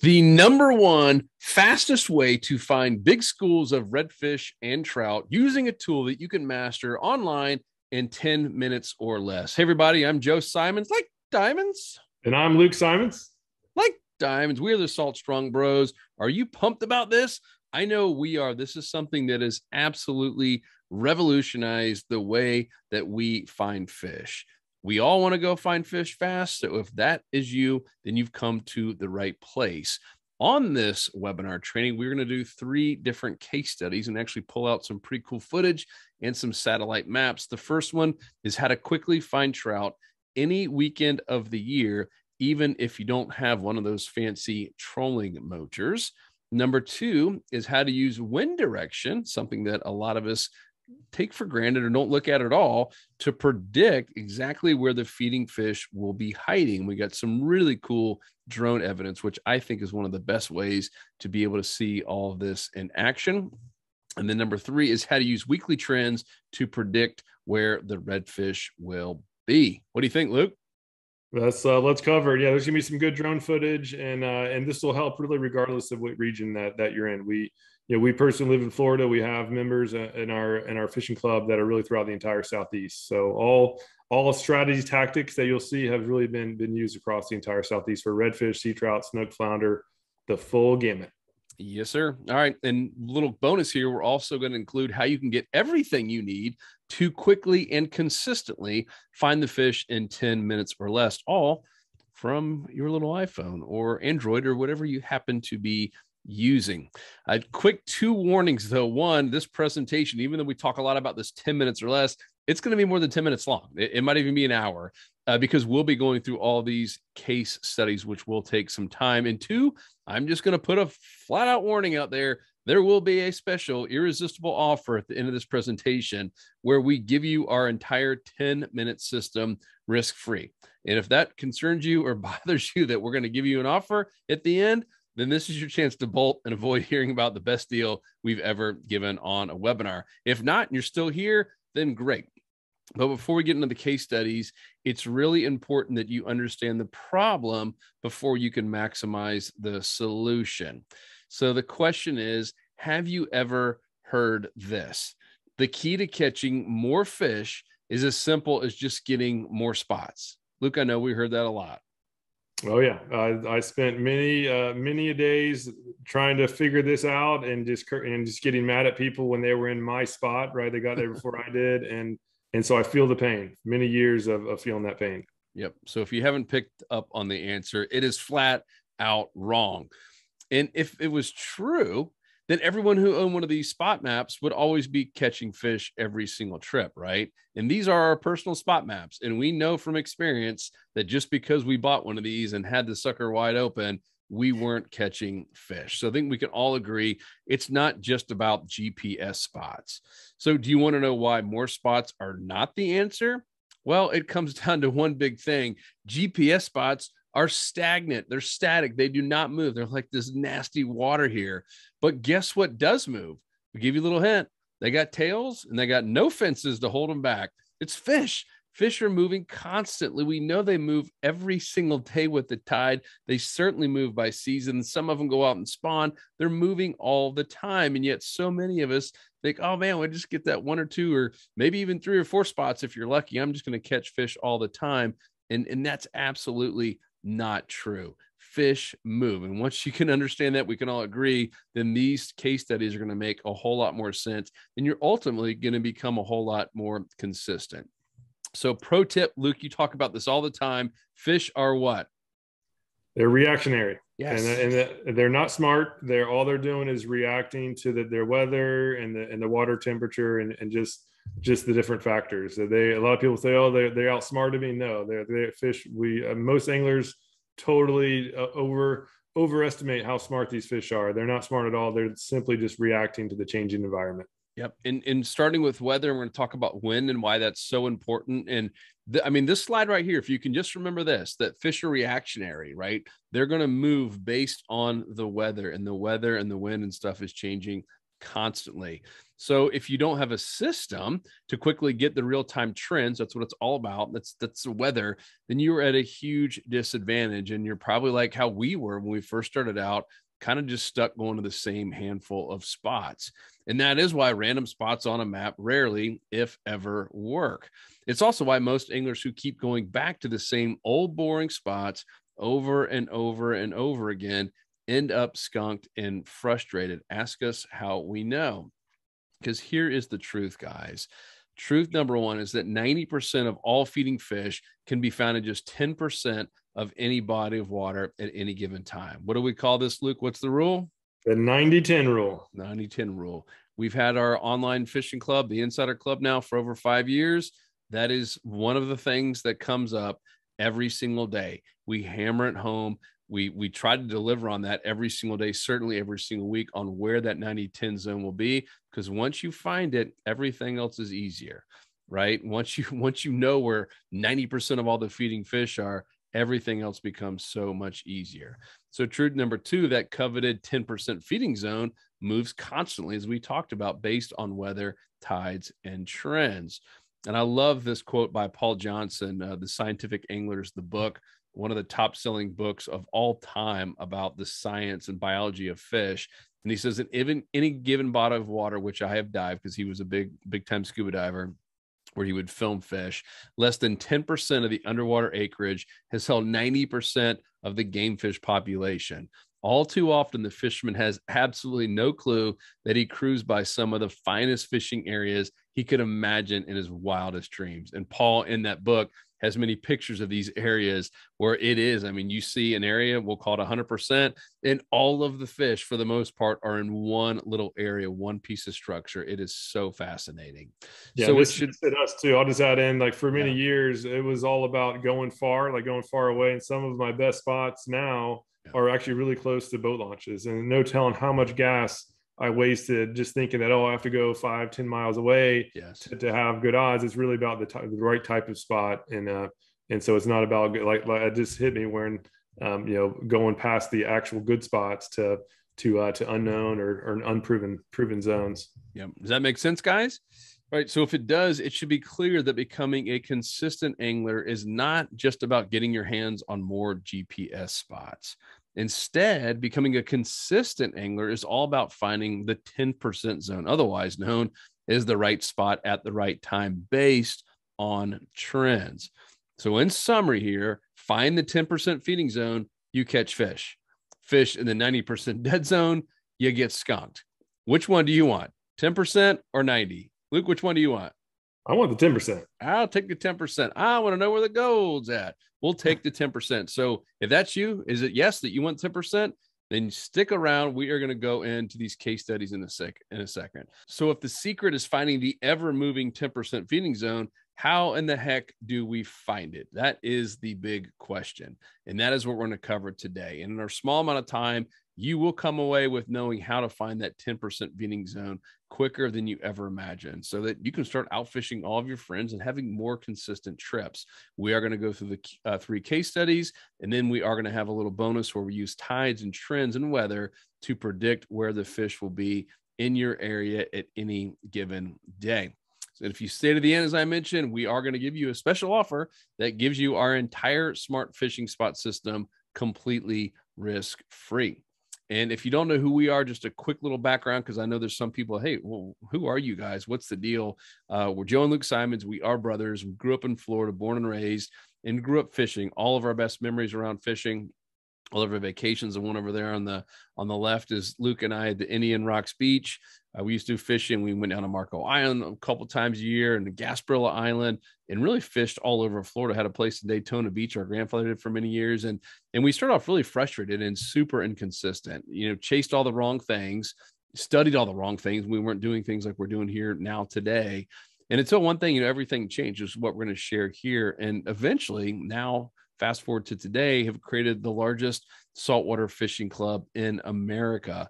The number one fastest way to find big schools of redfish and trout using a tool that you can master online in 10 minutes or less. Hey, everybody, I'm Joe Simonds, like diamonds. And I'm Luke Simonds. Like diamonds. We are the Salt Strong Bros. Are you pumped about this? I know we are. This is something that has absolutely revolutionized the way that we find fish. We all want to go find fish fast. So if that is you, then you've come to the right place. On this webinar training, we're going to do three different case studies and actually pull out some pretty cool footage and some satellite maps. The first one is how to quickly find trout any weekend of the year, even if you don't have one of those fancy trolling motors. Number two is how to use wind direction, something that a lot of us take for granted or don't look at at all to predict exactly where the feeding fish will be hiding. We got some really cool drone evidence, which I think is one of the best ways to be able to see all of this in action. And then number three is how to use weekly trends to predict where the redfish will be. What do you think, Luke? Let's uh, let's cover. Yeah, there's gonna be some good drone footage, and uh, and this will help really regardless of what region that that you're in. We you know, we personally live in Florida. We have members uh, in our in our fishing club that are really throughout the entire southeast. So all all strategy tactics that you'll see have really been been used across the entire southeast for redfish, sea trout, snook, flounder, the full gamut. Yes, sir. All right. And little bonus here, we're also going to include how you can get everything you need to quickly and consistently find the fish in 10 minutes or less, all from your little iPhone or Android or whatever you happen to be using. A quick two warnings though. One, this presentation, even though we talk a lot about this 10 minutes or less, it's going to be more than 10 minutes long. It, it might even be an hour uh, because we'll be going through all these case studies, which will take some time. And two, I'm just going to put a flat out warning out there. There will be a special irresistible offer at the end of this presentation where we give you our entire 10 minute system risk free. And if that concerns you or bothers you that we're going to give you an offer at the end, then this is your chance to bolt and avoid hearing about the best deal we've ever given on a webinar. If not, and you're still here, then great. But before we get into the case studies, it's really important that you understand the problem before you can maximize the solution. So the question is Have you ever heard this? The key to catching more fish is as simple as just getting more spots. Luke, I know we heard that a lot. Oh yeah, I, I spent many uh, many days trying to figure this out and just and just getting mad at people when they were in my spot. Right, they got there before I did, and and so I feel the pain. Many years of, of feeling that pain. Yep. So if you haven't picked up on the answer, it is flat out wrong. And if it was true, then everyone who owned one of these spot maps would always be catching fish every single trip, right? And these are our personal spot maps. And we know from experience that just because we bought one of these and had the sucker wide open, we weren't catching fish. So I think we can all agree it's not just about GPS spots. So, do you want to know why more spots are not the answer? Well, it comes down to one big thing GPS spots are stagnant. They're static. They do not move. They're like this nasty water here. But guess what does move? We'll give you a little hint. They got tails and they got no fences to hold them back. It's fish. Fish are moving constantly. We know they move every single day with the tide. They certainly move by season. Some of them go out and spawn. They're moving all the time. And yet, so many of us think, oh man, we just get that one or two, or maybe even three or four spots if you're lucky. I'm just going to catch fish all the time. And, and that's absolutely not true. Fish move. And once you can understand that, we can all agree, then these case studies are going to make a whole lot more sense. And you're ultimately going to become a whole lot more consistent. So, pro tip, Luke, you talk about this all the time. Fish are what? They're reactionary. Yes. And, and they're not smart. They're all they're doing is reacting to the, their weather and the and the water temperature and, and just just the different factors. They a lot of people say, "Oh, they they outsmarted me." No, they're they fish. We uh, most anglers totally uh, over overestimate how smart these fish are. They're not smart at all. They're simply just reacting to the changing environment. Yep. And, and starting with weather, we're going to talk about wind and why that's so important. And the, I mean, this slide right here, if you can just remember this, that fish are reactionary, right? They're going to move based on the weather, and the weather and the wind and stuff is changing constantly. So if you don't have a system to quickly get the real-time trends, that's what it's all about. That's that's the weather, then you're at a huge disadvantage. And you're probably like how we were when we first started out, kind of just stuck going to the same handful of spots. And that is why random spots on a map rarely, if ever, work. It's also why most anglers who keep going back to the same old boring spots over and over and over again end up skunked and frustrated. Ask us how we know. Because here is the truth, guys. Truth number one is that 90% of all feeding fish can be found in just 10% of any body of water at any given time. What do we call this, Luke? What's the rule? The 90 10 rule. 90 10 rule. We've had our online fishing club, the Insider Club, now for over five years. That is one of the things that comes up every single day. We hammer it home we we try to deliver on that every single day certainly every single week on where that 90 10 zone will be because once you find it everything else is easier right? Once you once you know where 90% of all the feeding fish are everything else becomes so much easier. So truth number two that coveted 10% feeding zone moves constantly as we talked about based on weather tides and trends. And i love this quote by paul johnson uh, the scientific anglers the book one of the top selling books of all time about the science and biology of fish. And he says that even any given body of water, which I have dived because he was a big, big time scuba diver, where he would film fish, less than 10% of the underwater acreage has held 90% of the game fish population. All too often, the fisherman has absolutely no clue that he cruised by some of the finest fishing areas he could imagine in his wildest dreams. And Paul, in that book, has many pictures of these areas where it is. I mean, you see an area, we'll call it 100%, and all of the fish, for the most part, are in one little area, one piece of structure. It is so fascinating. Yeah, so it should fit us too. I'll just add in like for many yeah. years, it was all about going far, like going far away. And some of my best spots now yeah. are actually really close to boat launches, and no telling how much gas I wasted just thinking that oh I have to go five ten miles away yes. to, to have good odds. It's really about the, t- the right type of spot, and uh, and so it's not about like, like it just hit me when um, you know going past the actual good spots to to uh, to unknown or, or unproven proven zones. Yeah, does that make sense, guys? All right. So if it does, it should be clear that becoming a consistent angler is not just about getting your hands on more GPS spots. Instead, becoming a consistent angler is all about finding the 10% zone, otherwise known as the right spot at the right time based on trends. So, in summary, here, find the 10% feeding zone, you catch fish. Fish in the 90% dead zone, you get skunked. Which one do you want? 10% or 90? Luke, which one do you want? I want the 10%. I'll take the 10%. I want to know where the gold's at. We'll take the 10%. So if that's you, is it yes that you want 10%? Then stick around. We are going to go into these case studies in a sec in a second. So if the secret is finding the ever moving 10% feeding zone, how in the heck do we find it? That is the big question. And that is what we're going to cover today. And in our small amount of time, you will come away with knowing how to find that 10% feeding zone quicker than you ever imagined so that you can start outfishing all of your friends and having more consistent trips. We are going to go through the uh, three case studies, and then we are going to have a little bonus where we use tides and trends and weather to predict where the fish will be in your area at any given day. So if you stay to the end, as I mentioned, we are going to give you a special offer that gives you our entire smart fishing spot system completely risk free. And if you don't know who we are, just a quick little background, because I know there's some people, hey, well, who are you guys? What's the deal? Uh, we're Joe and Luke Simonds. We are brothers. We grew up in Florida, born and raised, and grew up fishing. All of our best memories around fishing all of our vacations. The one over there on the on the left is Luke and I at the Indian Rocks Beach. Uh, we used to do fishing. We went down to Marco Island a couple times a year and the Gasparilla Island and really fished all over Florida. Had a place in Daytona Beach. Our grandfather did for many years. And and we started off really frustrated and super inconsistent. You know, chased all the wrong things, studied all the wrong things. We weren't doing things like we're doing here now today. And until one thing, you know, everything changes. What we're going to share here, and eventually now fast forward to today, have created the largest saltwater fishing club in America.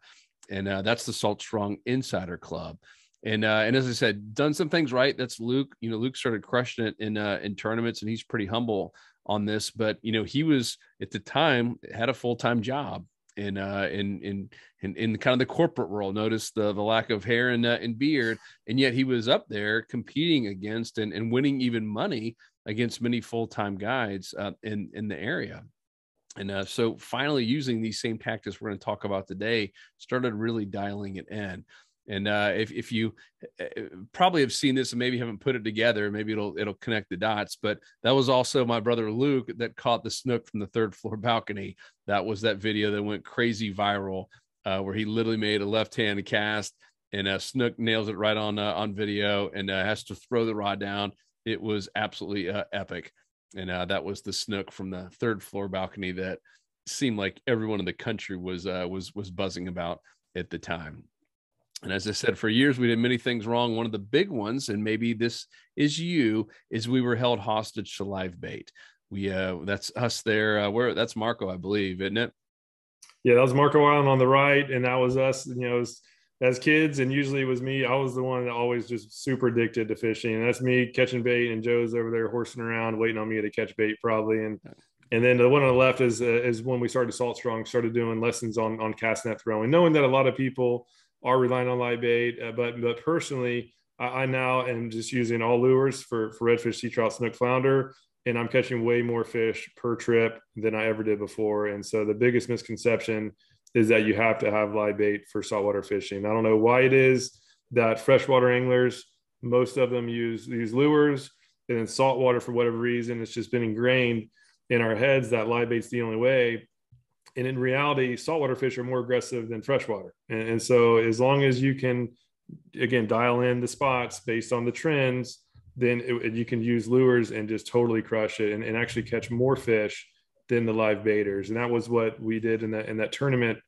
And uh, that's the Salt Strong Insider Club. And uh, and as I said, done some things right. That's Luke. You know, Luke started crushing it in uh, in tournaments, and he's pretty humble on this. But you know, he was at the time had a full time job, in uh in in in, in kind of the corporate world. Notice the the lack of hair and uh, and beard, and yet he was up there competing against and, and winning even money against many full time guides uh, in in the area. And uh, so finally using these same tactics we're going to talk about today started really dialing it in. And uh, if, if you uh, uh, probably have seen this and maybe haven't put it together, maybe it'll it'll connect the dots. But that was also my brother Luke that caught the snook from the third floor balcony. That was that video that went crazy viral, uh, where he literally made a left hand cast and uh, Snook nails it right on uh, on video and uh, has to throw the rod down. It was absolutely uh, epic, and uh, that was the Snook from the third floor balcony that seemed like everyone in the country was uh, was was buzzing about at the time. And as I said, for years we did many things wrong. One of the big ones, and maybe this is you, is we were held hostage to live bait. We uh, that's us there. Uh, where that's Marco, I believe, isn't it? Yeah, that was Marco Island on the right, and that was us. You know, as, as kids, and usually it was me. I was the one that always just super addicted to fishing, and that's me catching bait, and Joe's over there horsing around, waiting on me to catch bait, probably. And and then the one on the left is uh, is when we started Salt Strong, started doing lessons on on cast net throwing, knowing that a lot of people are relying on live bait. Uh, but but personally, I, I, now am just using all lures for for redfish, sea trout, snook, flounder, and I'm catching way more fish per trip than I ever did before. And so the biggest misconception is that you have to have live bait for saltwater fishing. I don't know why it is that freshwater anglers, most of them use these lures, and then saltwater for whatever reason, it's just been ingrained in our heads that live bait's the only way and in reality, saltwater fish are more aggressive than freshwater. And, and, so, as long as you can, again, dial in the spots based on the trends, then it, you can use lures and just totally crush it and, and, actually catch more fish than the live baiters. And that was what we did in that in that tournament,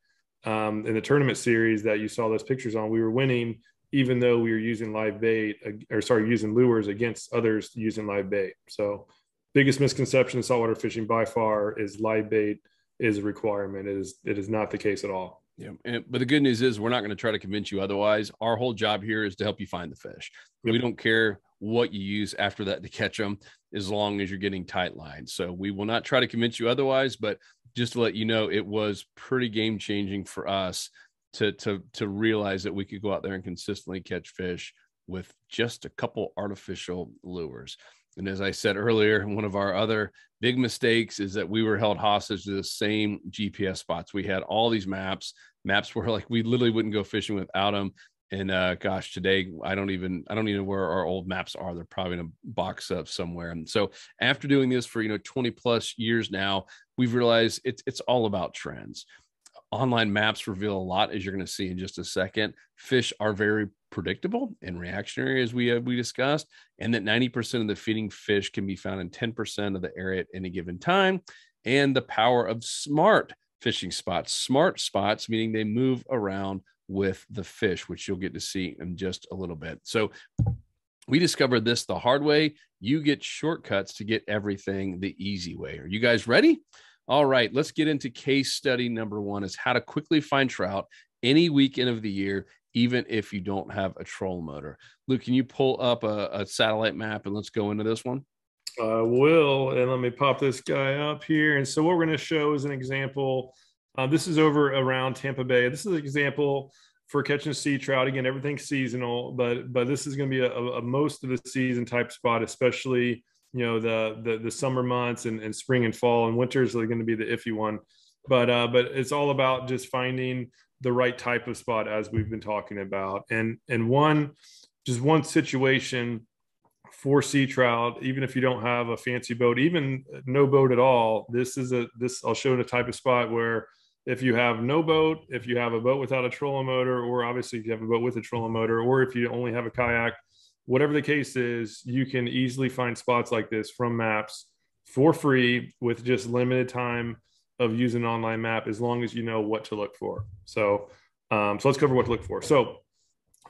um, in the tournament series that you saw those pictures on. We were winning even though we were using live bait or sorry, using lures against others using live bait. So, biggest misconception in saltwater fishing by far is live bait is a requirement. It is it is not the case at all. Yeah, and, but the good news is we're not going to try to convince you otherwise. Our whole job here is to help you find the fish. Yep. We don't care what you use after that to catch them, as long as you're getting tight lines. So we will not try to convince you otherwise. But just to let you know, it was pretty game changing for us to to to realize that we could go out there and consistently catch fish with just a couple artificial lures. And as I said earlier, one of our other big mistakes is that we were held hostage to the same GPS spots. We had all these maps. Maps were like we literally wouldn't go fishing without them. And uh, gosh, today I don't even I don't even know where our old maps are. They're probably in a box up somewhere. And so after doing this for you know 20 plus years now, we've realized it's it's all about trends online maps reveal a lot, as you're going to see in just a second. Fish are very predictable and reactionary, as we uh, we discussed, and that 90% of the feeding fish can be found in 10% of the area at any given time. And the power of smart fishing spots, smart spots, meaning they move around with the fish, which you'll get to see in just a little bit. So we discovered this the hard way. You get shortcuts to get everything the easy way. Are you guys ready? All right, let's get into case study number one is how to quickly find trout any weekend of the year, even if you don't have a troll motor. Luke, can you pull up a, a satellite map and let's go into this one? I will. And let me pop this guy up here. And so what we're going to show is an example. Uh, this is over around Tampa Bay. This is an example for catching sea trout. Again, everything's seasonal, but but this is going to be a, a, most of the season type spot, especially you know the the, the summer months and, and spring and fall and winter is going to be the iffy one but uh but it's all about just finding the right type of spot as we've been talking about and and one just one situation for sea trout even if you don't have a fancy boat even no boat at all this is a this i'll show the type of spot where if you have no boat if you have a boat without a trolling motor or obviously if you have a boat with a trolling motor or if you only have a kayak whatever the case is, you can easily find spots like this from maps for free with just limited time of using an online map as long as you know what to look for. So, um, so let's cover what to look for. So,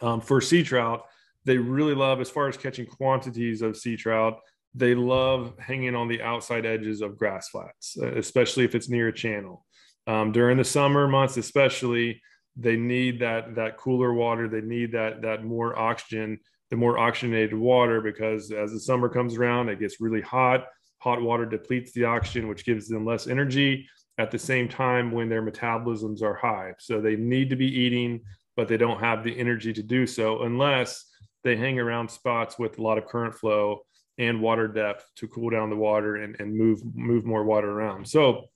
um, for sea trout, they really love, as far as catching quantities of sea trout, they love hanging on the outside edges of grass flats, especially if it's near a channel. Um, during the summer months, especially, they need that that cooler water. They need that that more oxygen the more oxygenated water because as the summer comes around, it gets really hot. Hot water depletes the oxygen, which gives them less energy. at the same time when their metabolisms are high. So they need to be eating, but they don't have the energy to do so unless they hang around spots with a lot of current flow and water depth to cool down the water and, and move move more water around. So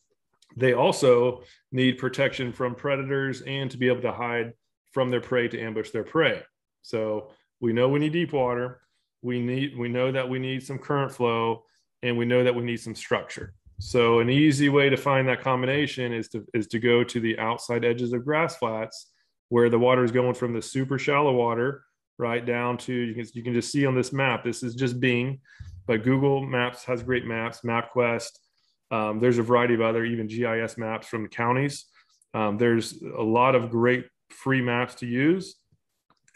they also need protection from predators and to be able to hide from their prey to ambush their prey. So we know we need deep water. We need we know that we need some current flow and we know that we need some structure. So an easy way to find that combination is to is to go to the outside edges of grass flats where the water is going from the super shallow water right down to you can you can just see on this map. This is just Bing, but Google Maps has great maps. MapQuest. Um, there's a variety of other even GIS maps from the counties. Um, there's a lot of great free maps to use,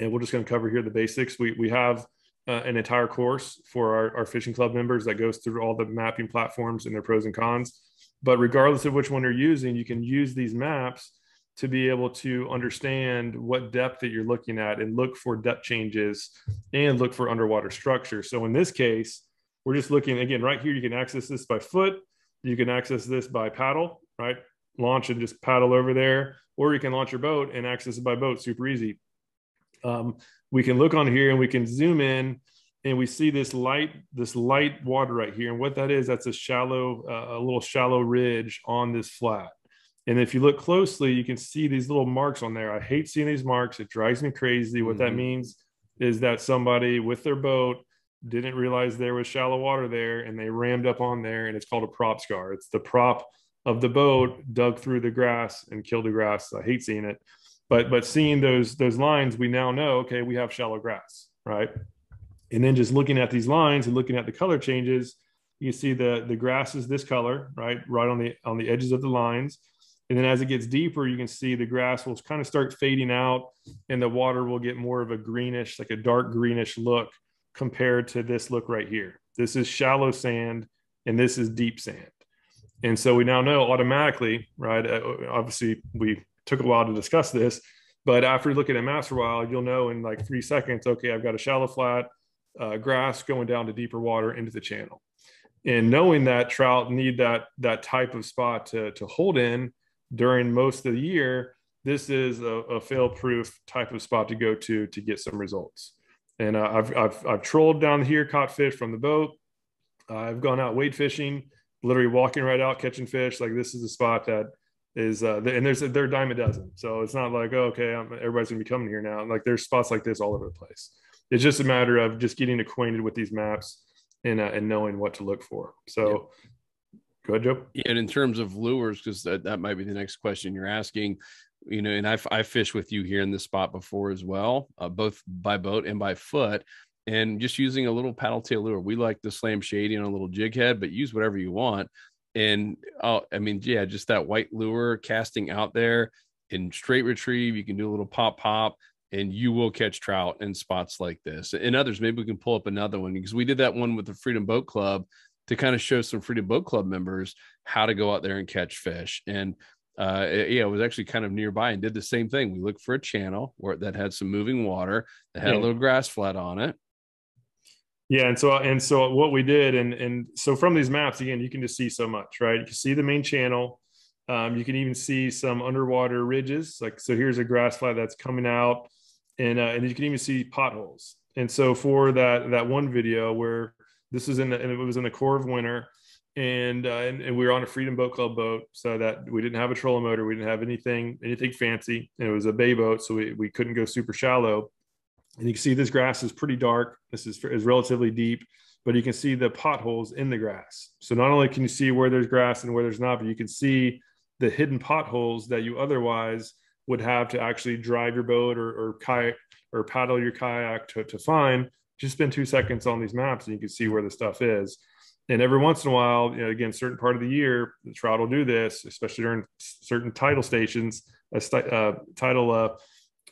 and we're just going to cover here the basics. We we have uh, an entire course for our, our fishing club members that goes through all the mapping platforms and their pros and cons. But regardless of which one you're using, you can use these maps to be able to understand what depth that you're looking at and look for depth changes and look for underwater structure. So in this case, we're just looking again right here. You can access this by foot. You can access this by paddle, right? Launch and just paddle over there, or you can launch your boat and access it by boat. Super easy. Um, we can look on here and we can zoom in and we see this light this light water right here and what that is that's a shallow uh, a little shallow ridge on this flat and if you look closely you can see these little marks on there i hate seeing these marks it drives me crazy what mm-hmm. that means is that somebody with their boat didn't realize there was shallow water there and they rammed up on there and it's called a prop scar it's the prop of the boat dug through the grass and killed the grass i hate seeing it but but seeing those those lines, we now know okay, we have shallow grass, right? And then just looking at these lines and looking at the color changes, you see the the grass is this color, right, right on the on the edges of the lines. And then as it gets deeper, you can see the grass will kind of start fading out, and the water will get more of a greenish, like a dark greenish look compared to this look right here. This is shallow sand, and this is deep sand. And so we now know automatically, right? Uh, obviously, we took a while to discuss this, but after looking at a while, you'll know in like three seconds, okay, I've got a shallow flat uh, grass going down to deeper water into the channel. And knowing that trout need that that type of spot to, to hold in during most of the year, this is a, a fail-proof type of spot to go to to get some results. And uh, I've, I've, I've trolled down here, caught fish from the boat. Uh, I've gone out wade fishing, literally walking right out, catching fish. Like this is a spot that is uh and there's they're a dime a dozen. So it's not like oh, okay I'm, everybody's gonna be coming here now. Like there's spots like this all over the place. It's just a matter of just getting acquainted with these maps and uh, and knowing what to look for. So go ahead joe. Yeah, and in terms of lures because that, that might be the next question you're asking you know and I've I've fished with you here in this spot before as well uh, both by boat and by foot and just using a little paddle tail lure we like the slam shady on a little jig head but use whatever you want and oh, I mean, yeah, just that white lure casting out there in straight retrieve. You can do a little pop pop, and you will catch trout in spots like this. And others, maybe we can pull up another one because we did that one with the Freedom Boat Club to kind of show some Freedom Boat Club members how to go out there and catch fish. And uh, it, yeah, it was actually kind of nearby and did the same thing. We looked for a channel where that had some moving water that had yeah. a little grass flat on it yeah, and so and so what we did, and and so from these maps again, you can just see so much, right? You can see the main channel. Um, you can even see some underwater ridges. Like so, here's a grass flat that's coming out, and uh, and you can even see potholes. And so for that that one video where this is in the and it was in the core of winter, and, uh, and and we were on a Freedom Boat Club boat, so that we didn't have a trolling motor, we didn't have anything anything fancy, and it was a bay boat, so we we couldn't go super shallow. And you can see this grass is pretty dark. This is, is relatively deep, but you can see the potholes in the grass. So not only can you see where there's grass and where there's not, but you can see the hidden potholes that you otherwise would have to actually drive your boat or, or kayak or paddle your kayak to, to find. Just spend two seconds on these maps and you can see where the stuff is. And every once in a while, you know, again, certain part of the year, the trout will do this, especially during certain tidal stations, uh, tidal uh,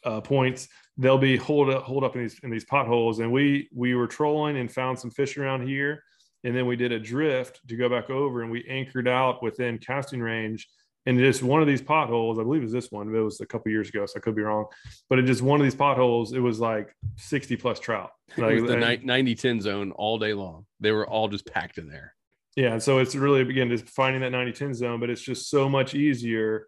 uh, points. They'll be hold up hold up in these in these potholes. And we we were trolling and found some fish around here. And then we did a drift to go back over and we anchored out within casting range and just one of these potholes i believe is this one it was a couple years ago so i could be wrong but it just one of these potholes it was like 60 plus trout like, it was the 90 10 zone all day long they were all just packed in there Yeah, so it's really again just finding that 90-10 zone, but it's just so much easier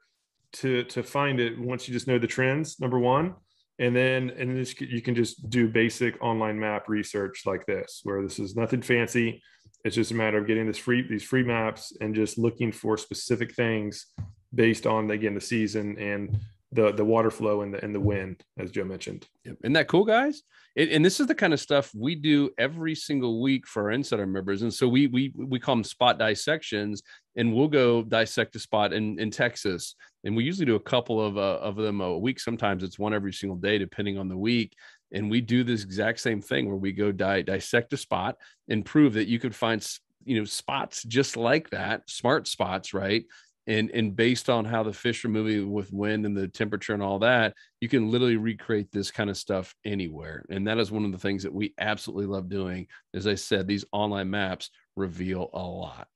to to find it once you just know the trends. Number one, and then and this you can just do basic online map research like this, where this is nothing fancy. It's just a matter of getting this free these free maps and just looking for specific things based on again the season and the the water flow and the and the wind, as Joe mentioned. Isn't that cool, guys? It, and this is the kind of stuff we do every single week for our insider members. And so we we we call them spot dissections, and we'll go dissect a spot in in Texas, and we usually do a couple of uh, of them a week. Sometimes it's one every single day, depending on the week. And we do this exact same thing where we go di- dissect a spot and prove that you could find you know spots just like that, smart spots, right? and and based on how the fish are moving with wind and the temperature and all that you can literally recreate this kind of stuff anywhere. And that is one of the things that we absolutely love doing. As i said these online maps reveal a lot.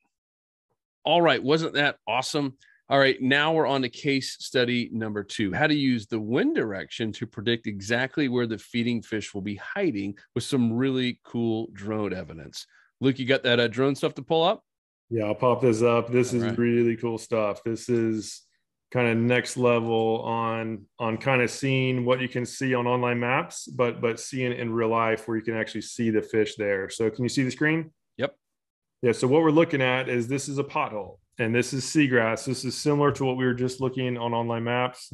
All right wasn't that awesome all right now we're on to case study number two how to use the wind direction to predict exactly where the feeding fish will be hiding with some really cool drone evidence luke you got that uh, drone stuff to pull up yeah, I'll pop this up. This All is right. really cool stuff. This is kind of next level on on kind of seeing what you can see on online maps, but but seeing it in real life where you can actually see the fish there. So can you see the screen? Yep. Yeah. So what we're looking at is this is a pothole and this is seagrass. This is similar to what we were just looking on online maps.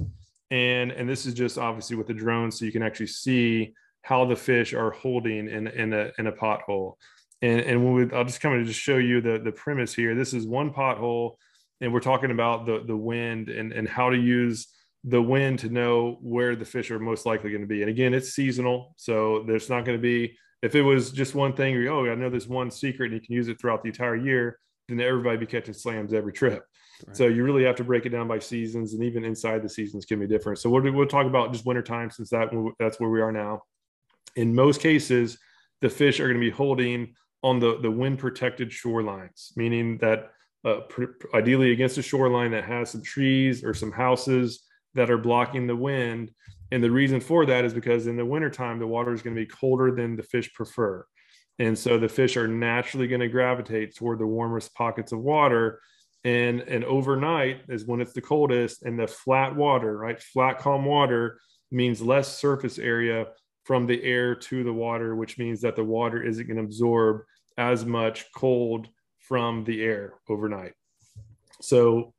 And and this is just obviously with the drone so you can actually see how the fish are holding in in a in a pothole. And, and when we, I'll just kind of just show you the, the premise here. This is one pothole, and we're talking about the, the wind and, and how to use the wind to know where the fish are most likely going to be. And again, it's seasonal. So there's not going to be, if it was just one thing, Or, oh, I know this one secret and you can use it throughout the entire year, then everybody be catching slams every trip. Right. So you really have to break it down by seasons, and even inside the seasons can be different. So we'll, we'll talk about just wintertime since that that's where we are now. In most cases, the fish are going to be holding on the, the wind protected shorelines, meaning that uh, ideally against a shoreline that has some trees or some houses that are blocking the wind. And the reason for that is because in the wintertime, the water is going to be colder than the fish prefer. And so the fish are naturally going to gravitate toward the warmest pockets of water. And, and overnight is when it's the coldest and the flat water, right? Flat, calm water means less surface area from the air to the water, which means that the water isn't going to absorb as much cold from the air overnight. So,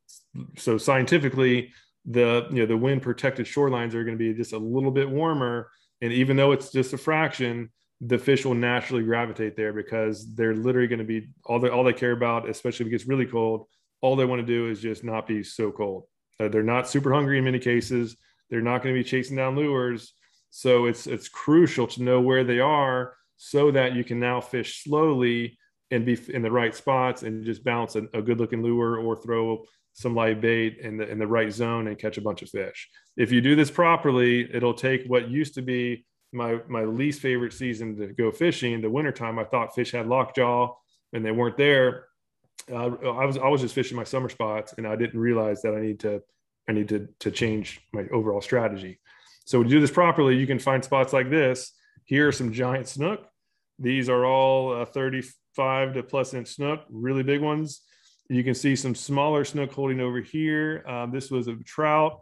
so scientifically, the you know the wind protected shorelines are going to be just a little bit warmer, and even though it's just a fraction, the fish will naturally gravitate there because they're literally going to be all they all they care about, especially if it gets really cold. All they want to do is just not be so cold. Uh, they're not super hungry in many cases. They're not going to be chasing down lures so it's it's crucial to know where they are so that you can now fish slowly and be in the right spots and just bounce a, a good looking lure or throw some live bait in the in the right zone and catch a bunch of fish. If you do this properly, it'll take what used to be my my least favorite season to go fishing, the wintertime. I thought fish had lockjaw and they weren't there. Uh, I was I was just fishing my summer spots and I didn't realize that I need to I need to to change my overall strategy. So to do this properly, you can find spots like this. Here are some giant snook. These are all uh, 35 to plus inch snook, really big ones. You can see some smaller snook holding over here. Um, this was a trout,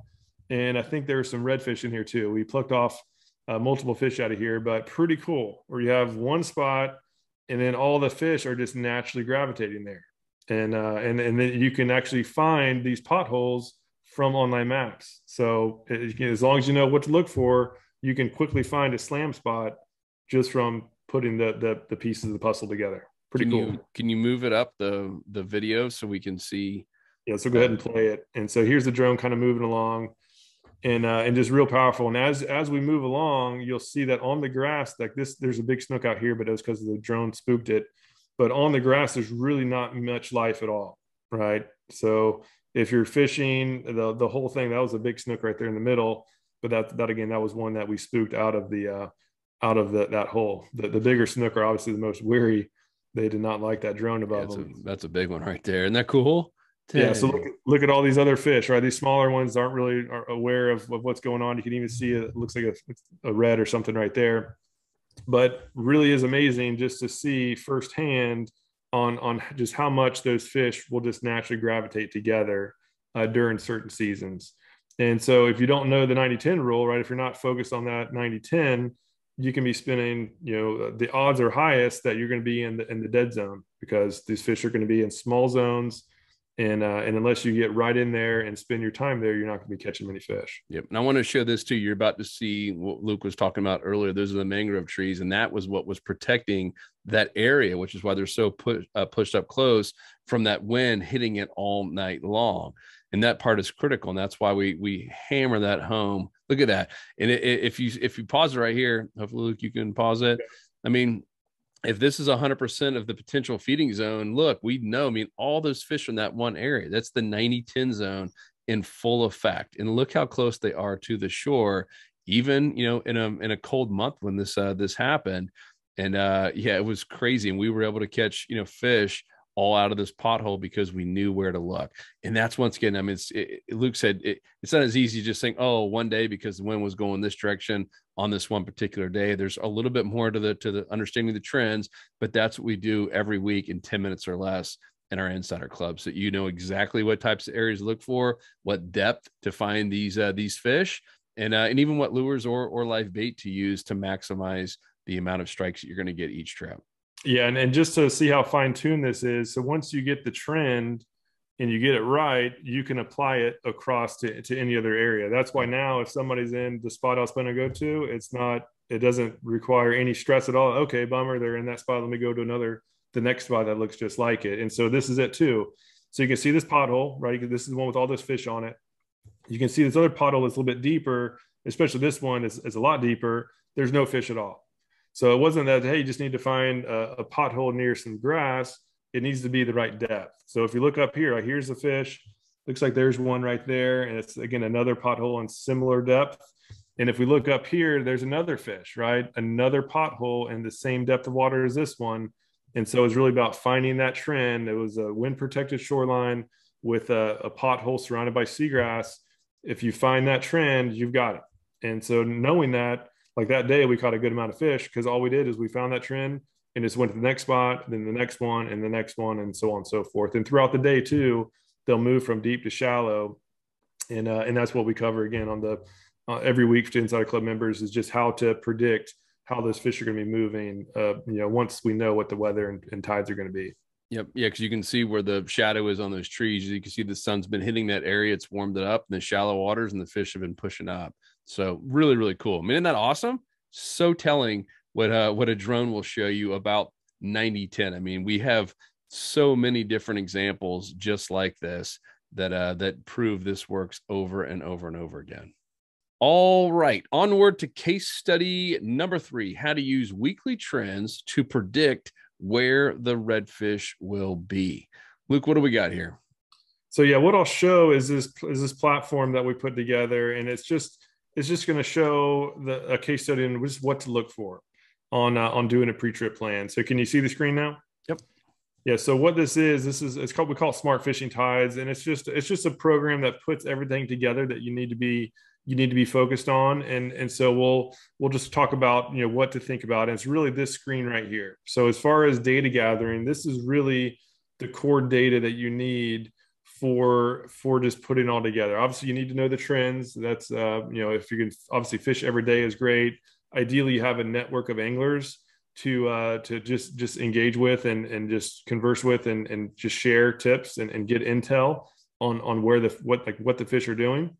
and I think there are some redfish in here too. We plucked off uh, multiple fish out of here, but pretty cool. Where you have one spot, and then all the fish are just naturally gravitating there, and uh, and and then you can actually find these potholes from online maps. So as long as you know what to look for, you can quickly find a slam spot just from putting the the, the pieces of the puzzle together. Pretty can cool. You, can you move it up the the video so we can see? Yeah, so go ahead and play it. And so here's the drone kind of moving along, and uh, and just real powerful. And as as we move along, you'll see that on the grass, like this, there's a big snook out here, but it was because the drone spooked it. But on the grass, there's really not much life at all, right? So if you're fishing the the whole thing that was a big snook right there in the middle but that that again that was one that we spooked out of the uh out of the, that hole the, the bigger snook are obviously the most weary they did not like that drone above yeah, that's them a, that's a big one right there isn't that cool Yeah so look, look at all these other fish right? These smaller ones aren't really are aware of, of what's going on. You can even see it, it looks like a, a red or something right there. But really is amazing just to see firsthand on on just how much those fish will just naturally gravitate together uh, during certain seasons. And so if you don't know the 90-10 rule, right, if you're not focused on that 90-10, you can be spinning, you know, the odds are highest that you're going to be in the in the dead zone because these fish are going to be in small zones and uh, and unless you get right in there and spend your time there, you're not going to be catching many fish. Yep. And I want to show this too. You're about to see what Luke was talking about earlier. Those are the mangrove trees, and that was what was protecting that area, which is why they're so put, uh, pushed up close from that wind hitting it all night long. And that part is critical, and that's why we we hammer that home. Look at that. And it, it, if you if you pause it right here, hopefully Luke, you can pause it. I mean, if this is 100% of the potential feeding zone, look, we know, I mean, all those fish in that one area, that's the 90 10 zone in full effect. And look how close they are to the shore, even, you know, in a, in a cold month when this, uh, this happened. And, uh, yeah, it was crazy. And we were able to catch, you know, fish all out of this pothole because we knew where to look. And that's once again, I mean, it, Luke said it, it's not as easy just saying, oh, one day because the wind was going this direction on this one particular day. There's a little bit more to the to the understanding the trends, but that's what we do every week in 10 minutes or less in our insider club so you know exactly what types of areas to look for, what depth to find these uh, these fish, and uh, and even what lures or or live bait to use to maximize the amount of strikes that you're going to get each trip. Yeah, and, and just to see how fine tuned this is, so once you get the trend and you get it right, you can apply it across to, to any other area. That's why now if somebody's in the spot I was going to go to, it's not it doesn't require any stress at all. Okay, bummer, they're in that spot. Let me go to another the next spot that looks just like it. And so this is it too. So you can see this pothole, right? This is the one with all this fish on it. You can see this other pothole is a little bit deeper, especially this one is, is a lot deeper. There's no fish at all. So it wasn't that, hey, you just need to find a, a pothole near some grass. It needs to be the right depth. So if you look up here, here's the fish. Looks like there's one right there. And it's, again, another pothole in similar depth. And if we look up here, there's another fish, right? Another pothole in the same depth of water as this one. And so it's really about finding that trend. It was a wind protected shoreline with a, a pothole surrounded by seagrass. If you find that trend, you've got it. And so knowing that, like that day we caught a good amount of fish because all we did is we found that trend and just went to the next spot, then the next one, and the next one, and so on and so forth. And throughout the day too, they'll move from deep to shallow, and uh, and that's what we cover again on the uh, every week to Insider Club members is just how to predict how those fish are going to be moving. Uh, you know, once we know what the weather and, and tides are going to be. Yep. Yeah, because you can see where the shadow is on those trees. You can see the sun's been hitting that area. It's warmed it up in the shallow waters, and the fish have been pushing up. So really, really cool. I mean, isn't that awesome? So telling what uh, what a drone will show you about 90-10. I mean, we have so many different examples just like this that uh, that prove this works over and over and over again. All right, onward to case study number three: how to use weekly trends to predict where the redfish will be. Luke, what do we got here? So yeah, what I'll show is this is this platform that we put together, and it's just it's just going to show the a case study and just what to look for on uh, on doing a pre-trip plan. So can you see the screen now? Yep. Yeah. So what this is, this is it's called we call it Smart Fishing Tides, and it's just it's just a program that puts everything together that you need to be you need to be focused on and and so we'll we'll just talk about you know what to think about and it's really this screen right here so as far as data gathering this is really the core data that you need for for just putting all together. Obviously, you need to know the trends. That's uh, you know if you can obviously fish every day is great. Ideally, you have a network of anglers to uh, to just just engage with and and just converse with and and just share tips and, and get intel on on where the what like what the fish are doing.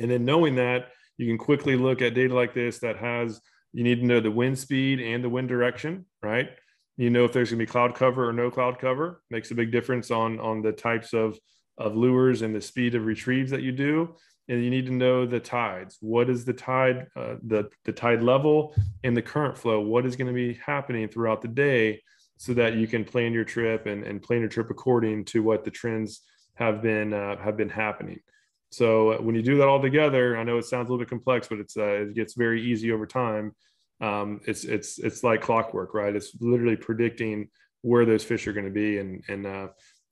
And then knowing that you can quickly look at data like this that has you need to know the wind speed and the wind direction, right? You know if there's going to be cloud cover or no cloud cover makes a big difference on on the types of of lures and the speed of retrieves that you do. And you need to know the tides. What is the tide uh, the, the tide level and the current flow? What is going to be happening throughout the day so that you can plan your trip and, and plan your trip according to what the trends have been uh, have been happening so uh, when you do that all together i know it sounds a little bit complex but it's uh, it gets very easy over time um, it's it's it's like clockwork right it's literally predicting where those fish are going to be and and uh,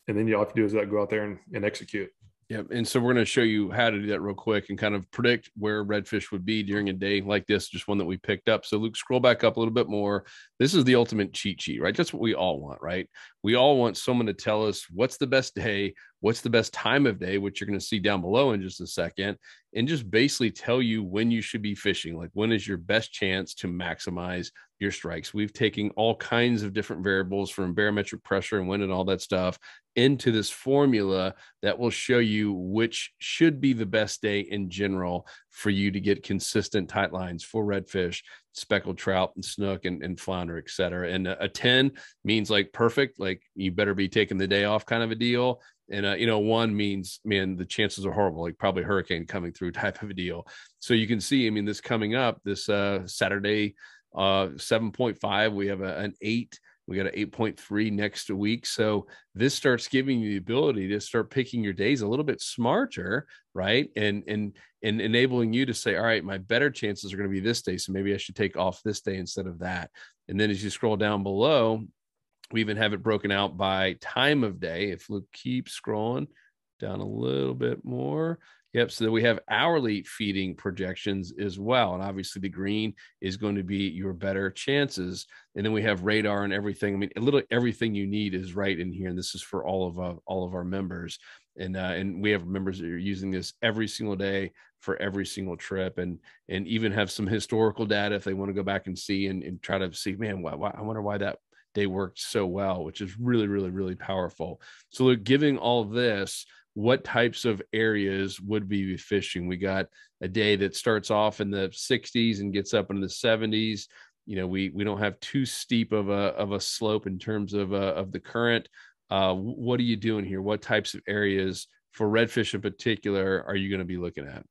and then you all have to do is go out there and, and execute. Yep. And so we're going to show you how to do that real quick and kind of predict where redfish would be during a day like this, just one that we picked up. So Luke, scroll back up a little bit more. This is the ultimate cheat sheet, right? That's what we all want, right? We all want someone to tell us what's the best day, what's the best time of day, which you're going to see down below in just a second, and just basically tell you when you should be fishing. Like when is your best chance to maximize your strikes. We've taken all kinds of different variables from barometric pressure and wind and all that stuff into this formula that will show you which should be the best day in general for you to get consistent tight lines for redfish, speckled trout, and snook and, and flounder, et cetera. And a, a 10 means like perfect, like you better be taking the day off kind of a deal. And uh, you know, one means man, the chances are horrible, like probably hurricane coming through type of a deal. So you can see, I mean, this coming up this uh, Saturday, uh 7.5 we have a, an 8 we got an 8.3 next week. So this starts giving you the ability to start picking your days a little bit smarter right? And and and enabling you to say all right my better chances are going to be this day so maybe i should take off this day instead of that. And then as you scroll down below we even have it broken out by time of day. If luke keeps scrolling down a little bit more Yep. So we have hourly feeding projections as well. And obviously the green is going to be your better chances. And then we have radar and everything. I mean, a little everything you need is right in here. And this is for all of uh, all of our members. And uh, and we have members that are using this every single day for every single trip and and even have some historical data if they want to go back and see and, and try to see, man, why, why I wonder why that day worked so well, which is really, really, really powerful. So they're giving all this what types of areas would we be fishing? We got a day that starts off in the 60s and gets up into the 70s. You know, we we don't have too steep of a of a slope in terms of uh, of the current. Uh, what are you doing here? What types of areas for redfish in particular are you going to be looking at?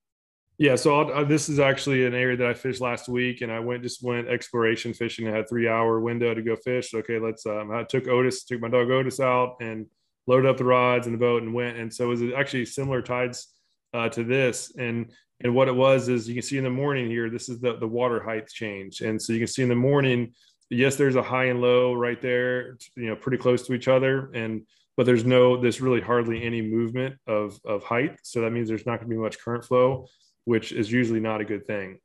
Yeah, so uh, this is actually an area that I fished last week, and I went just went exploration fishing. I had three hour window to go fish. Okay, let's. Um, I took Otis, took my dog Otis out, and loaded up the rods and the boat and went. And so it was actually similar tides uh, to this. And and what it was is you can see in the morning here, this is the, the water height change. And so you can see in the morning, yes, there's a high and low right there, you know, pretty close to each other. And but there's no, there's really hardly any movement of of height. So that means there's not going to be much current flow, which is usually not a good thing.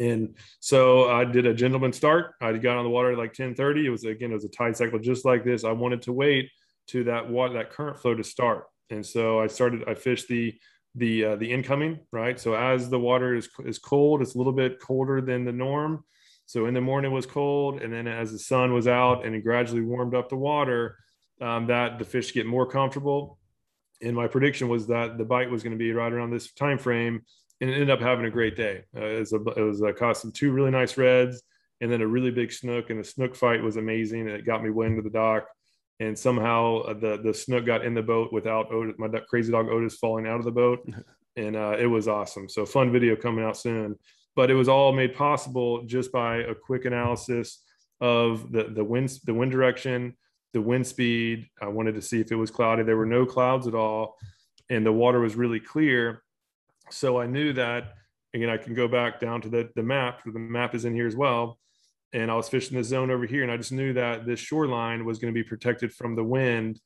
And so I did a gentleman start. I got on the water at like 10:30. It was again, it was a tide cycle just like this. I wanted to wait to that water that current flow to start. And so i started i fished the the uh, the incoming right? So as the water is is cold it's a little bit colder than the norm. So in the morning it was cold and then as the sun was out and it gradually warmed up the water um, that the fish get more comfortable. And my prediction was that the bite was going to be right around this time frame and ended up having a great day. Uh, it was a, it was a cost of two really nice reds and then a really big snook and the snook fight was amazing. And it got me wind to the dock and somehow uh, the the snook got in the boat without Otis, my crazy dog Otis falling out of the boat, and uh, it was awesome. So fun video coming out soon. But it was all made possible just by a quick analysis of the the wind the wind direction, the wind speed. I wanted to see if it was cloudy. There were no clouds at all, and the water was really clear. So I knew that again. I can go back down to the the map. The map is in here as well and I was fishing the zone over here, and I just knew that this shoreline was going to be protected from the wind,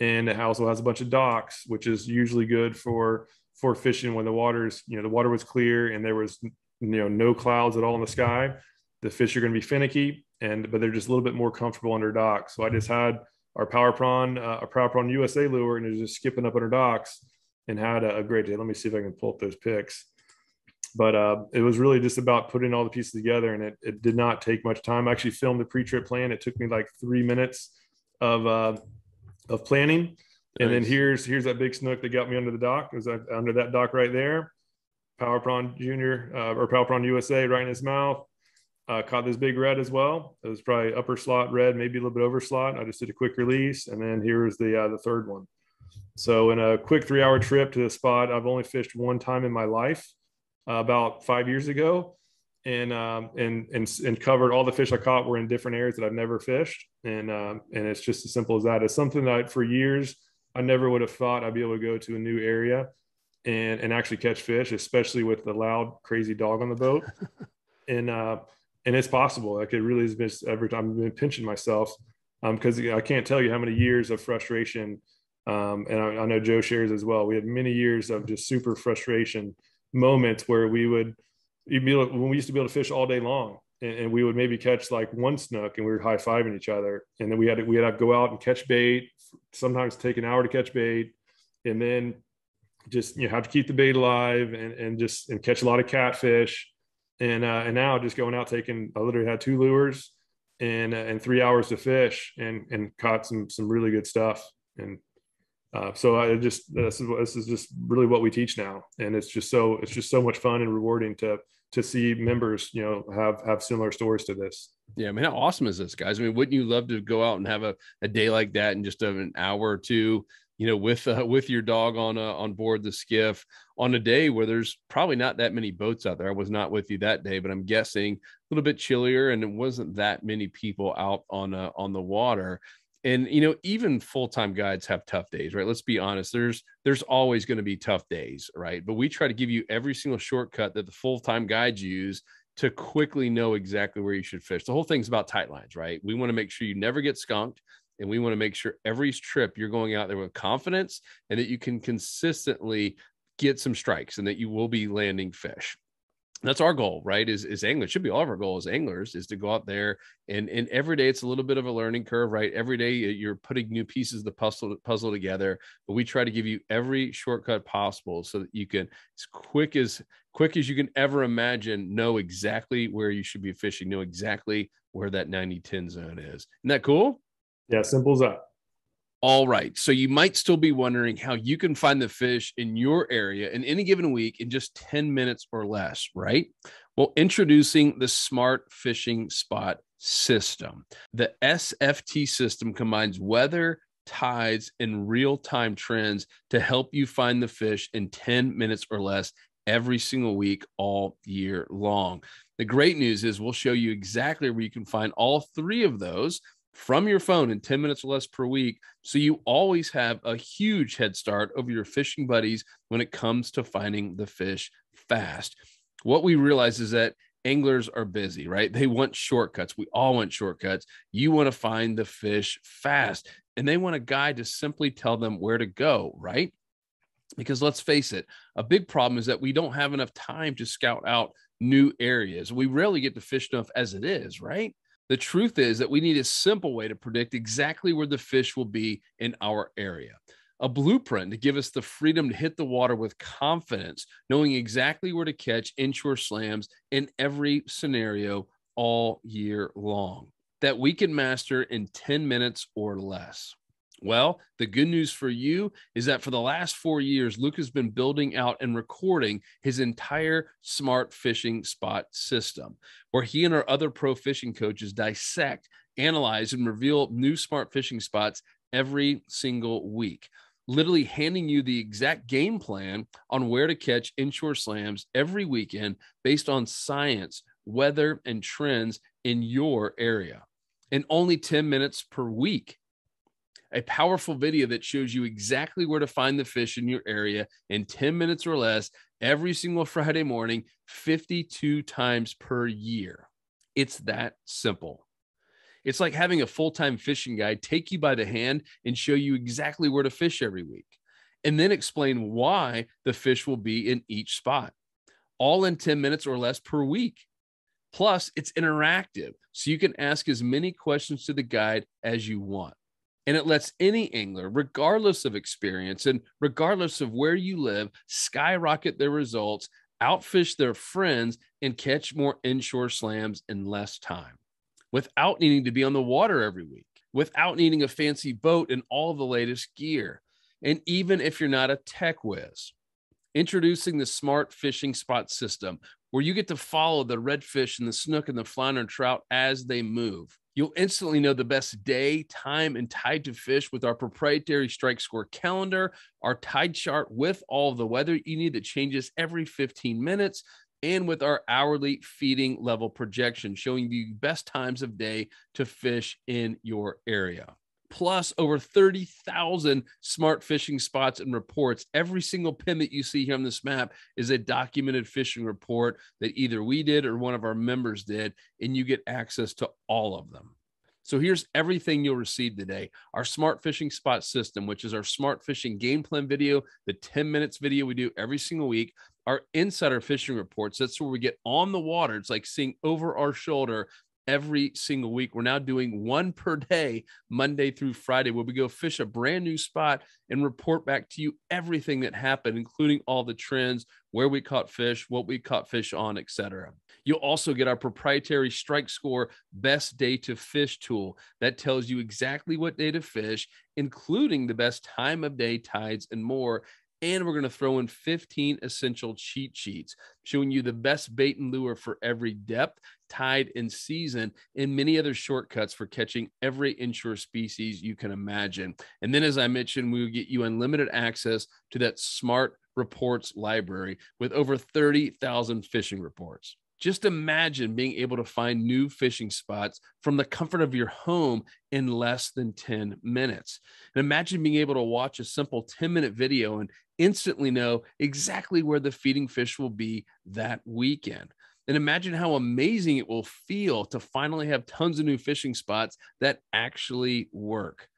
and it also has a bunch of docks, which is usually good for for fishing when the water's you know the water was clear and there was you know no clouds at all in the sky. The fish are going to be finicky, and but they're just a little bit more comfortable under docks. So I just had our power prawn, uh, power prawn USA lure, and it was just skipping up under docks, and had a, a great day. Let me see if I can pull up those pics but uh, it was really just about putting all the pieces together and it, it did not take much time. I actually filmed the pre-trip plan. It took me like three minutes of uh, of planning. Nice. and then here's here's that big snook that got me under the dock. It was uh, under that dock right there. Power prawn junior uh, or power prawn usa right in his mouth. Uh, caught this big red as well. It was probably upper slot red maybe a little bit over slot. I just did a quick release and then here's the uh, the third one. So in a quick three hour trip to the spot i've only fished one time in my life about five years ago, and um, and and and covered all the fish I caught were in different areas that I've never fished, and um, and it's just as simple as that. It's something that for years I never would have thought I'd be able to go to a new area and and actually catch fish, especially with the loud crazy dog on the boat, and uh, and it's possible. Like it really has been every time I've been pinching myself because um, I can't tell you how many years of frustration Um, and I, I, know Joe shares as well. We had many years of just super frustration moments where we would, when we used to be able to fish all day long, and, and, we would maybe catch like one snook, and we were high fiving each other, and then we had to, we had to go out and catch bait. Sometimes take an hour to catch bait, and then just you know have to keep the bait alive and and just and catch a lot of catfish. And uh, and now just going out taking, I literally had two lures and uh, and three hours to fish and and caught some some really good stuff and uh, so I just this is this is just really what we teach now, and it's just so it's just so much fun and rewarding to to see members you know have have similar stories to this. Yeah, I mean, how awesome is this, guys? I mean, wouldn't you love to go out and have a, a day like that and just an hour or two, you know, with uh, with your dog on uh, on board the skiff on a day where there's probably not that many boats out there. I was not with you that day, but I'm guessing a little bit chillier and it wasn't that many people out on uh, on the water and you know even full-time guides have tough days right? Let's be honest there's there's always going to be tough days right? But we try to give you every single shortcut that the full-time guides use to quickly know exactly where you should fish. The whole thing's about tight lines right? We want to make sure you never get skunked and we want to make sure every trip you're going out there with confidence and that you can consistently get some strikes and that you will be landing fish that's our goal right is is anglers should be all of our goal as anglers is to go out there and and every day it's a little bit of a learning curve right? Every day you're putting new pieces of the puzzle puzzle together but we try to give you every shortcut possible so that you can as quick as quick as you can ever imagine know exactly where you should be fishing know exactly where that 90 10 zone is. Isn't that cool? Yeah simple as that all right. So you might still be wondering how you can find the fish in your area in any given week in just 10 minutes or less, right? Well, introducing the Smart Fishing Spot system. The SFT system combines weather, tides, and real time trends to help you find the fish in 10 minutes or less every single week all year long. The great news is we'll show you exactly where you can find all three of those from your phone in 10 minutes or less per week. So you always have a huge head start over your fishing buddies when it comes to finding the fish fast. What we realize is that anglers are busy, right? They want shortcuts. We all want shortcuts. You want to find the fish fast, and they want a guide to simply tell them where to go, right? Because let's face it, a big problem is that we don't have enough time to scout out new areas. We rarely get to fish enough as it is, right? The truth is that we need a simple way to predict exactly where the fish will be in our area. A blueprint to give us the freedom to hit the water with confidence, knowing exactly where to catch inshore slams in every scenario all year long that we can master in 10 minutes or less. Well, the good news for you is that for the last four years, Luke has been building out and recording his entire smart fishing spot system, where he and our other pro fishing coaches dissect, analyze, and reveal new smart fishing spots every single week. Literally handing you the exact game plan on where to catch inshore slams every weekend based on science, weather, and trends in your area. In only 10 minutes per week a powerful video that shows you exactly where to find the fish in your area in 10 minutes or less every single Friday morning, 52 times per year. It's that simple. It's like having a full time fishing guide take you by the hand and show you exactly where to fish every week, and then explain why the fish will be in each spot, all in 10 minutes or less per week. Plus, it's interactive, so you can ask as many questions to the guide as you want and it lets any angler, regardless of experience and regardless of where you live, skyrocket their results, outfish their friends, and catch more inshore slams in less time without needing to be on the water every week, without needing a fancy boat and all the latest gear. And even if you're not a tech whiz, introducing the smart fishing spot system where you get to follow the redfish and the snook and the flounder and trout as they move. You'll instantly know the best day, time, and tide to fish with our proprietary strike score calendar, our tide chart with all the weather you need that changes every 15 minutes, and with our hourly feeding level projection showing you best times of day to fish in your area plus over 30,000 smart fishing spots and reports. Every single pin that you see here on this map is a documented fishing report that either we did or one of our members did, and you get access to all of them. So here's everything you'll receive today our smart fishing spot system, which is our smart fishing game plan video, the 10 minutes video we do every single week, our insider fishing reports. That's where we get on the water. It's like seeing over our shoulder every single week. We're now doing one per day, Monday through Friday, where we go fish a brand new spot and report back to you everything that happened, including all the trends, where we caught fish, what we caught fish on, etc. You'll also get our proprietary Strike Score Best Day to Fish tool that tells you exactly what day to fish, including the best time of day, tides, and more. And we're going to throw in 15 essential cheat sheets showing you the best bait and lure for every depth, tide, and season, and many other shortcuts for catching every inshore species you can imagine. And then, as I mentioned, we will get you unlimited access to that smart reports library with over 30,000 fishing reports. Just imagine being able to find new fishing spots from the comfort of your home in less than 10 minutes. And imagine being able to watch a simple 10 minute video and instantly know exactly where the feeding fish will be that weekend. And imagine how amazing it will feel to finally have tons of new fishing spots that actually work.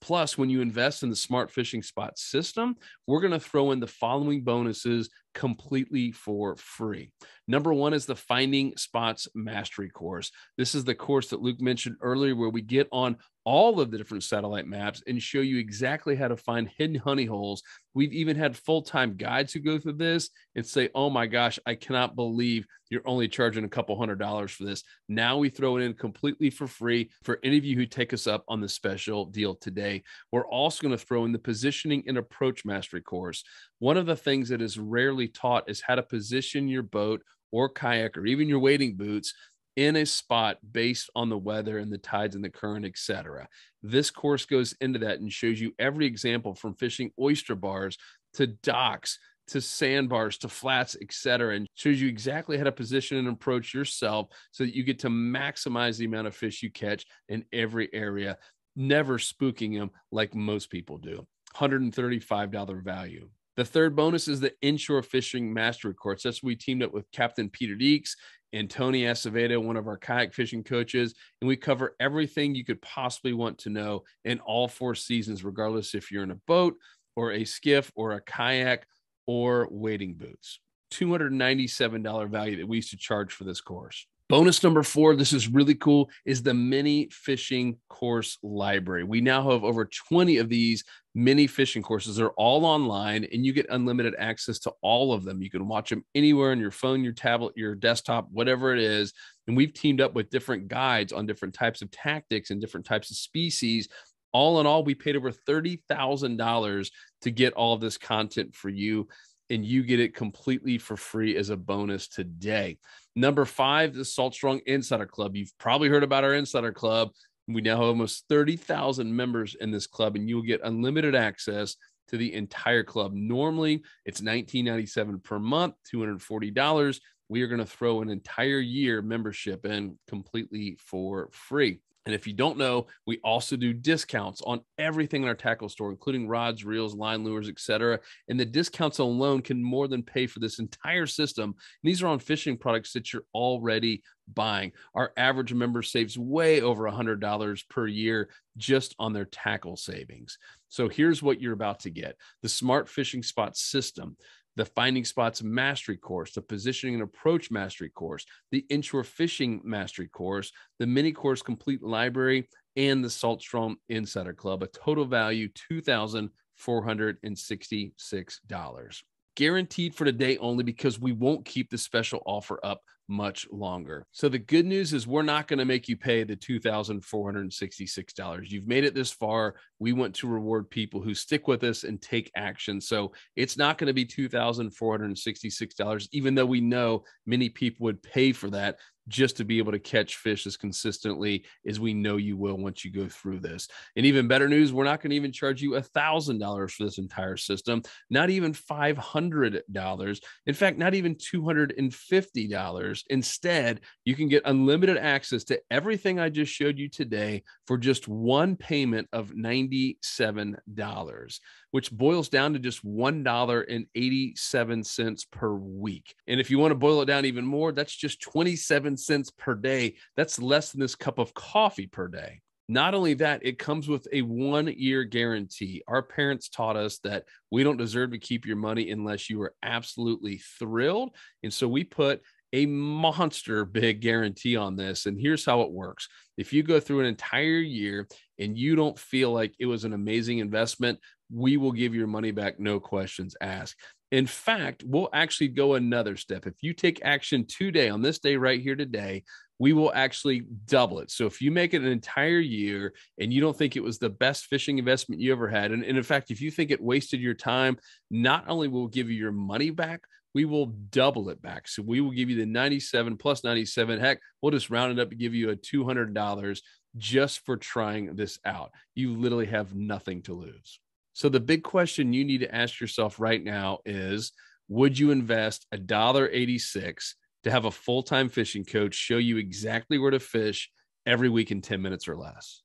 Plus, when you invest in the smart fishing spot system, we're going to throw in the following bonuses completely for free. Number one is the Finding Spots Mastery course. This is the course that Luke mentioned earlier, where we get on all of the different satellite maps and show you exactly how to find hidden honey holes. We've even had full time guides who go through this and say, Oh my gosh, I cannot believe you're only charging a couple hundred dollars for this. Now we throw it in completely for free for any of you who take us up on the special deal today. We're also going to throw in the positioning and approach mastery course. One of the things that is rarely taught is how to position your boat or kayak or even your wading boots in a spot based on the weather and the tides and the current, etc. This course goes into that and shows you every example from fishing oyster bars to docks to sandbars to flats, etc., and shows you exactly how to position and approach yourself so that you get to maximize the amount of fish you catch in every area, never spooking them like most people do. $135 value. The third bonus is the inshore fishing mastery course. That's we teamed up with Captain Peter Deeks and Tony Acevedo, one of our kayak fishing coaches, and we cover everything you could possibly want to know in all four seasons, regardless if you're in a boat or a skiff or a kayak or wading boots. $297 value that we used to charge for this course. Bonus number four, this is really cool, is the mini fishing course library. We now have over 20 of these mini fishing courses. They're all online and you get unlimited access to all of them. You can watch them anywhere on your phone, your tablet, your desktop, whatever it is. And we've teamed up with different guides on different types of tactics and different types of species. All in all, we paid over $30,000 to get all of this content for you and you get it completely for free as a bonus today. Number five, the Salt Strong Insider Club. You've probably heard about our Insider Club. We now have almost 30,000 members in this club, and you'll get unlimited access to the entire club. Normally, it's $19.97 per month, $240. We are going to throw an entire year membership in completely for free. And if you don't know, we also do discounts on everything in our tackle store, including rods, reels, line lures, etc. And the discounts alone can more than pay for this entire system. And these are on fishing products that you're already buying. Our average member saves way over $100 per year just on their tackle savings. So here's what you're about to get the Smart Fishing Spot system the Finding Spots Mastery course, the Positioning and Approach Mastery course, the Inshore Fishing Mastery course, the Mini Course Complete Library, and the Salt Strong Insider Club, a total value $2,466. Guaranteed for today only because we won't keep the special offer up much longer. So the good news is we're not going to make you pay the $2,466. You've made it this far. We want to reward people who stick with us and take action. So it's not going to be $2,466, even though we know many people would pay for that just to be able to catch fish as consistently as we know you will once you go through this. And even better news, we're not going to even charge you a thousand dollars for this entire system, not even five hundred dollars. In fact, not even two hundred and fifty dollars. Instead, you can get unlimited access to everything I just showed you today for just one payment of ninety-seven dollars which boils down to just $1.87 per week. And if you want to boil it down even more, that's just 27 cents per day. That's less than this cup of coffee per day. Not only that, it comes with a one year guarantee. Our parents taught us that we don't deserve to keep your money unless you are absolutely thrilled. And so we put a monster big guarantee on this. And here's how it works if you go through an entire year and you don't feel like it was an amazing investment, we will give your money back, no questions asked. In fact, we'll actually go another step. If you take action today, on this day right here today, we will actually double it. So if you make it an entire year and you don't think it was the best fishing investment you ever had, and, and in fact, if you think it wasted your time, not only will give you your money back, we will double it back. So we will give you the 97 plus 97. Heck, we'll just round it up and give you a $200 just for trying this out. You literally have nothing to lose. So the big question you need to ask yourself right now is would you invest a dollar 86 to have a full-time fishing coach show you exactly where to fish every week in 10 minutes or less?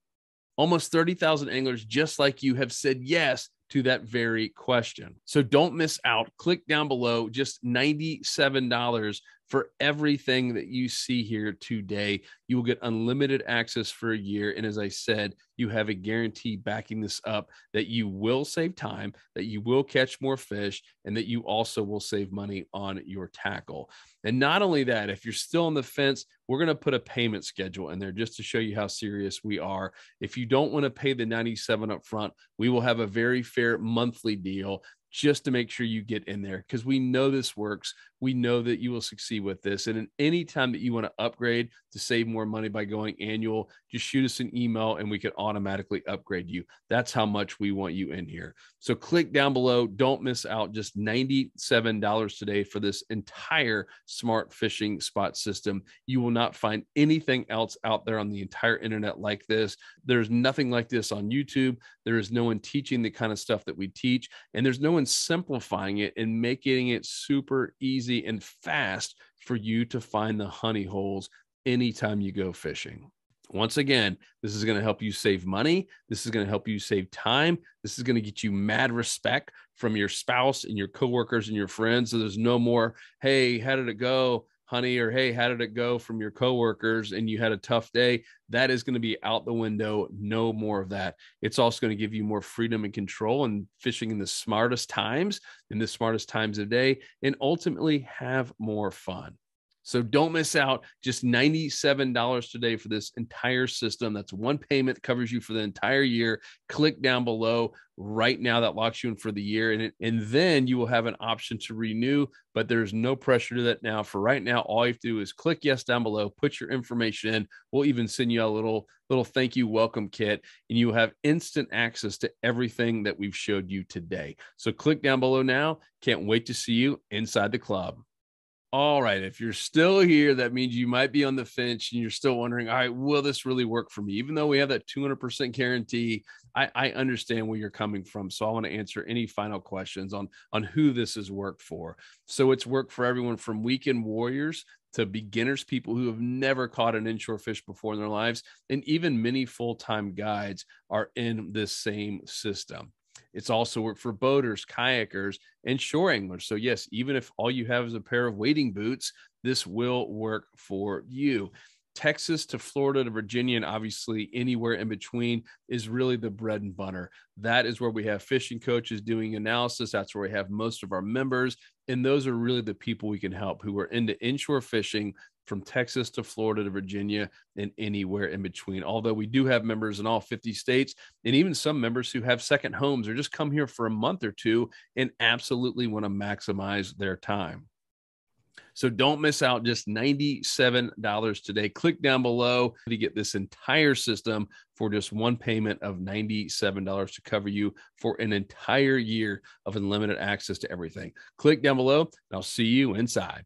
Almost 30,000 anglers just like you have said yes to that very question. So don't miss out. Click down below, just $97 for everything that you see here today. You will get unlimited access for a year. And as I said, you have a guarantee backing this up that you will save time, that you will catch more fish, and that you also will save money on your tackle. And not only that, if you're still on the fence, we're going to put a payment schedule in there just to show you how serious we are. If you don't want to pay the 97 up front, we will have a very fair monthly deal just to make sure you get in there because we know this works. We know that you will succeed with this. And in any time that you want to upgrade to save more money by going annual, just shoot us an email and we can automatically upgrade you. That's how much we want you in here. So click down below. Don't miss out. Just $97 today for this entire smart fishing spot system. You will not find anything else out there on the entire internet like this. There's nothing like this on YouTube. There is no one teaching the kind of stuff that we teach. And there's no one simplifying it and making it super easy and fast for you to find the honey holes anytime you go fishing. Once again, this is going to help you save money. This is going to help you save time. This is going to get you mad respect from your spouse and your coworkers and your friends. So there's no more, hey, how did it go? Honey, or hey, how did it go from your coworkers and you had a tough day, that is going to be out the window. No more of that. It's also going to give you more freedom and control and fishing in the smartest times, in the smartest times of day, and ultimately have more fun. So don't miss out. Just $97 today for this entire system. That's one payment covers you for the entire year. Click down below right now that locks you in for the year. And, it, and then you will have an option to renew, but there's no pressure to that now. For right now, all you have to do is click yes down below, put your information in. We'll even send you a little, little thank you welcome kit, and you will have instant access to everything that we've showed you today. So click down below now. Can't wait to see you inside the club. All right. If you're still here, that means you might be on the fence and you're still wondering, all right, will this really work for me? Even though we have that 200% guarantee, I, I understand where you're coming from. So I want to answer any final questions on, on who this has worked for. So it's worked for everyone from weekend warriors to beginners, people who have never caught an inshore fish before in their lives, and even many full time guides are in this same system. It's also for boaters, kayakers, and shore anglers. So, yes, even if all you have is a pair of wading boots, this will work for you. Texas to Florida to Virginia, and obviously anywhere in between is really the bread and butter. That is where we have fishing coaches doing analysis. That's where we have most of our members. And those are really the people we can help who are into inshore fishing from Texas to Florida to Virginia and anywhere in between. Although we do have members in all 50 states and even some members who have second homes or just come here for a month or two and absolutely want to maximize their time. So don't miss out. Just $97 today. Click down below to get this entire system for just one payment of $97 to cover you for an entire year of unlimited access to everything. Click down below, and I'll see you inside.